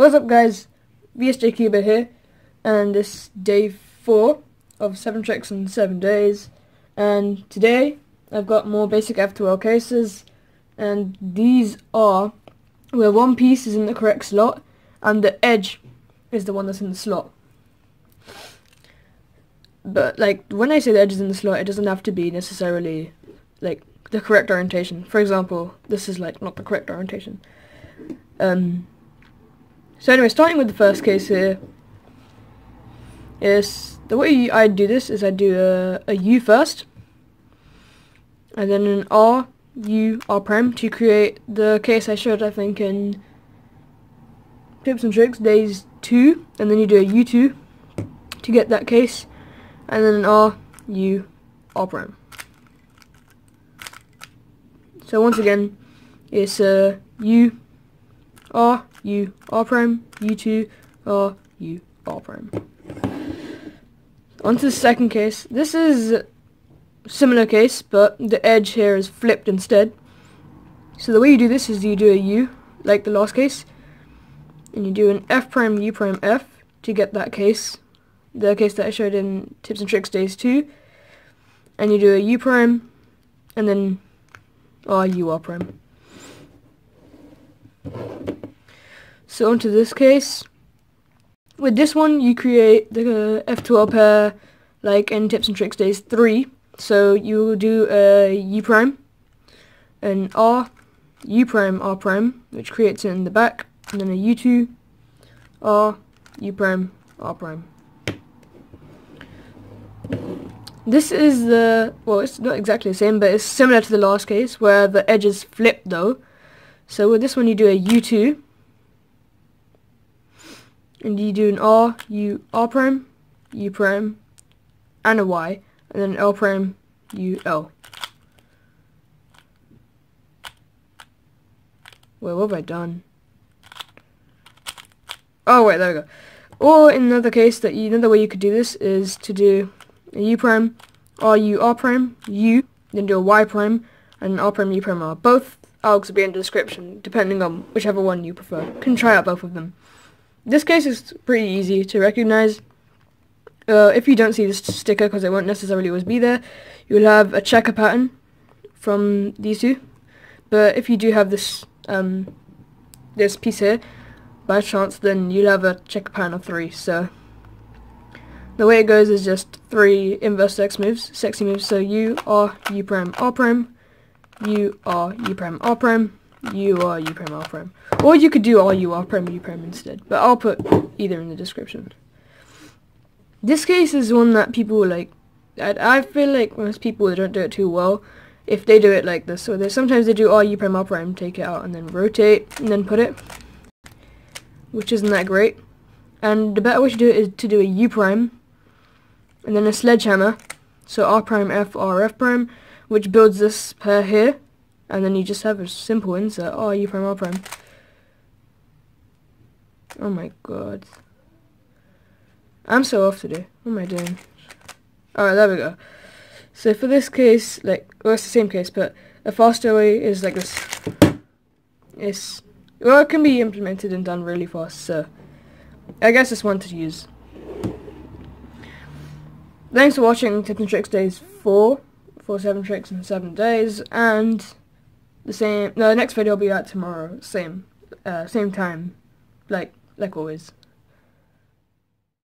What's up guys, VSJ Cuber here, and this day 4 of 7 tricks in 7 days, and today I've got more basic F2L cases, and these are where one piece is in the correct slot, and the edge is the one that's in the slot. But like, when I say the edge is in the slot, it doesn't have to be necessarily like the correct orientation. For example, this is like not the correct orientation. Um, so anyway, starting with the first case here, is the way I do this is I do a, a U first, and then an R, U, R prime to create the case I showed I think in Tips and Tricks days 2, and then you do a U2 to get that case, and then an R, U, R prime. So once again, it's a U, R, U, R prime, U2, R, U, R prime. On to the second case. This is a similar case, but the edge here is flipped instead. So the way you do this is you do a U, like the last case, and you do an F prime, U prime, F to get that case, the case that I showed in Tips and Tricks Days 2, and you do a U prime, and then R, U, R prime. So onto this case. With this one, you create the F2L pair like in Tips and Tricks Days 3. So you do a U prime, an R, U prime, R prime, which creates it in the back, and then a U2, R, U prime, R prime. This is the, well it's not exactly the same, but it's similar to the last case, where the edges flip though. So with this one you do a U2, and you do an R, U, R prime, U prime, and a Y, and then L prime, U, L. Wait, what have I done? Oh wait, there we go. Or in another case, that you, another way you could do this is to do U prime, R, U, R prime, U, then do a Y prime, and R prime, U prime, R. Both algs will be in the description, depending on whichever one you prefer. You can try out both of them. This case is pretty easy to recognize. Uh, if you don't see this sticker, because it won't necessarily always be there, you'll have a checker pattern from these two. But if you do have this um, this piece here, by chance, then you'll have a checker pattern of three. So the way it goes is just three inverse sex moves, sexy moves. So U, R, U prime, R prime, U, R, U prime, R prime, U, R, U prime, R prime. Or you could do R U R prime U prime instead. But I'll put either in the description. This case is one that people like. I, I feel like most people don't do it too well if they do it like this. So sometimes they do all U prime, R prime, take it out, and then rotate, and then put it. Which isn't that great. And the better way to do it is to do a U prime, and then a sledgehammer. So R prime, F, R, F prime, which builds this pair here. And then you just have a simple insert, R, U prime, R prime. Oh my god. I'm so off today. What am I doing? Alright, there we go. So for this case, like, well, it's the same case, but a faster way is like this. It's, well, it can be implemented and done really fast, so I guess it's one to use. Thanks for watching Tips and Tricks Days 4, for 7 tricks in 7 days, and the same, no, the next video will be out tomorrow, same, uh, same time, like, like always.